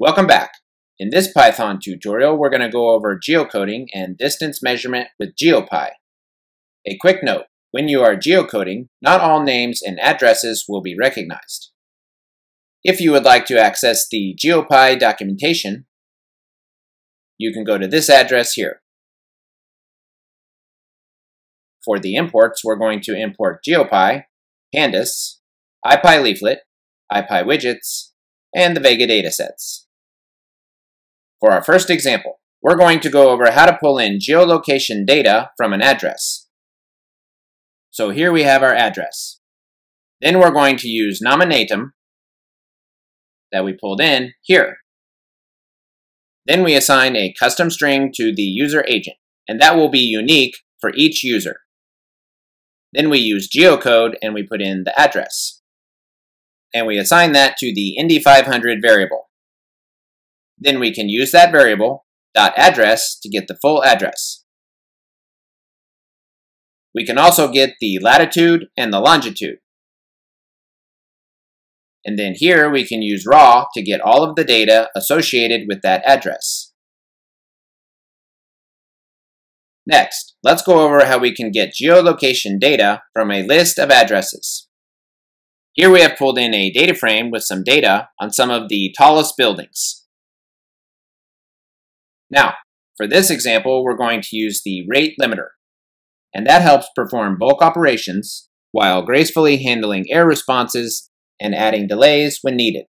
Welcome back. In this Python tutorial, we're going to go over geocoding and distance measurement with GeoPy. A quick note, when you are geocoding, not all names and addresses will be recognized. If you would like to access the GeoPy documentation, you can go to this address here. For the imports, we're going to import GeoPy, Pandas, IPyLeaflet, IPyWidgets, and the Vega datasets. For our first example, we're going to go over how to pull in geolocation data from an address. So here we have our address. Then we're going to use Nominatim that we pulled in here. Then we assign a custom string to the user agent, and that will be unique for each user. Then we use geocode and we put in the address. And we assign that to the Indy500 variable. Then we can use that variable, dot .address, to get the full address. We can also get the latitude and the longitude. And then here we can use raw to get all of the data associated with that address. Next, let's go over how we can get geolocation data from a list of addresses. Here we have pulled in a data frame with some data on some of the tallest buildings. Now, for this example, we're going to use the rate limiter, and that helps perform bulk operations while gracefully handling error responses and adding delays when needed.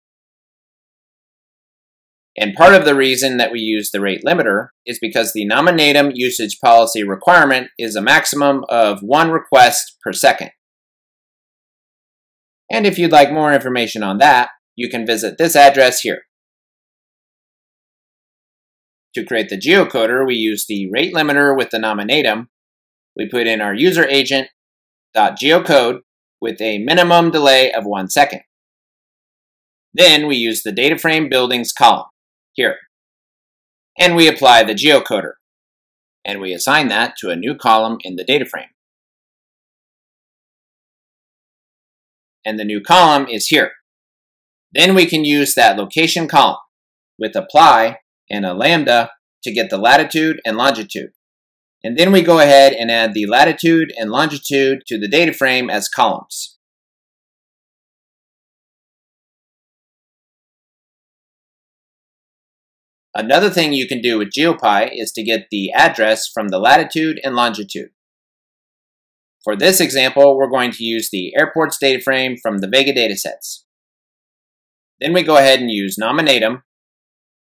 And part of the reason that we use the rate limiter is because the Nominatim usage policy requirement is a maximum of one request per second. And if you'd like more information on that, you can visit this address here. To create the geocoder, we use the rate limiter with the Nominatim. We put in our user agent with a minimum delay of one second. Then we use the data frame buildings column here. And we apply the geocoder. And we assign that to a new column in the data frame. And the new column is here. Then we can use that location column with apply and a lambda to get the latitude and longitude. And then we go ahead and add the latitude and longitude to the data frame as columns. Another thing you can do with GeoPy is to get the address from the latitude and longitude. For this example, we're going to use the airports data frame from the Vega datasets. Then we go ahead and use Nominatim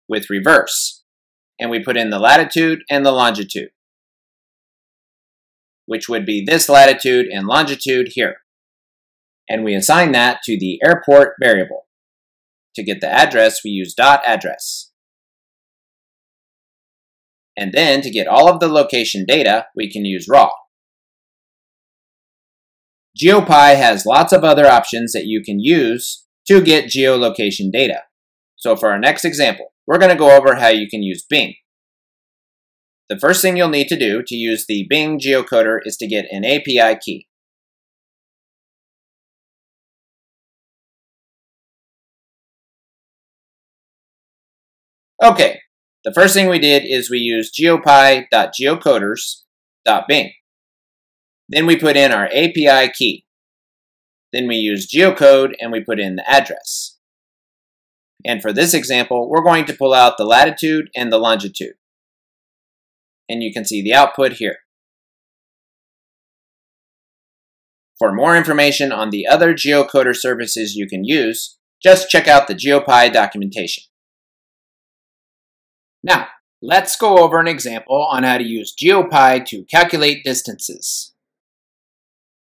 with reverse, and we put in the latitude and the longitude, which would be this latitude and longitude here. And we assign that to the airport variable. To get the address, we use dot address. And then to get all of the location data, we can use raw. GeoPy has lots of other options that you can use to get geolocation data. So for our next example, we're going to go over how you can use Bing. The first thing you'll need to do to use the Bing geocoder is to get an API key. Okay, the first thing we did is we used geopy.geocoders.bing. Then we put in our API key. Then we use geocode and we put in the address. And for this example, we're going to pull out the latitude and the longitude. And you can see the output here. For more information on the other geocoder services you can use, just check out the GeoPy documentation. Now, let's go over an example on how to use GeoPy to calculate distances.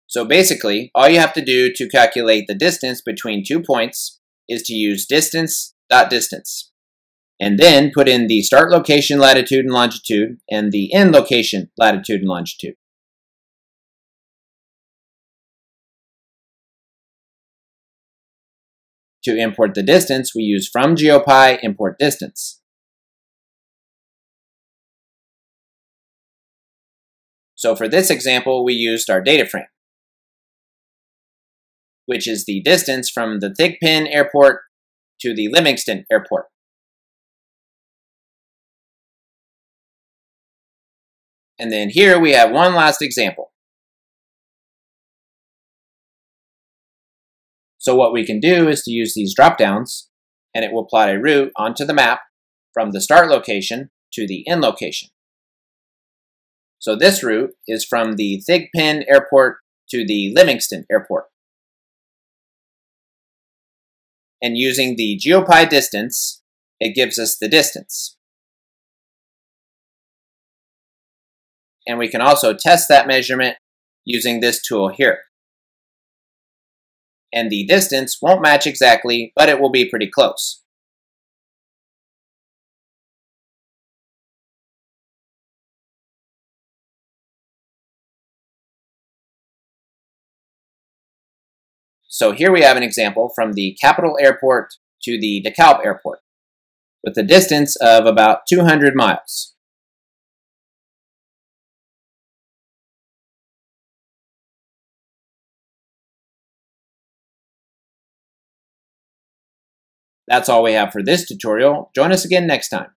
So basically, all you have to do to calculate the distance between two points is to use distance dot distance, and then put in the start location latitude and longitude and the end location latitude and longitude. To import the distance, we use from GeoPy import distance. So for this example, we used our data frame which is the distance from the Thigpen Airport to the Livingston Airport. And then here we have one last example. So what we can do is to use these dropdowns, and it will plot a route onto the map from the start location to the end location. So this route is from the Thigpen Airport to the Livingston Airport. And using the GeoPy distance, it gives us the distance. And we can also test that measurement using this tool here. And the distance won't match exactly, but it will be pretty close. So here we have an example from the capital airport to the DeKalb airport with a distance of about 200 miles. That's all we have for this tutorial. Join us again next time.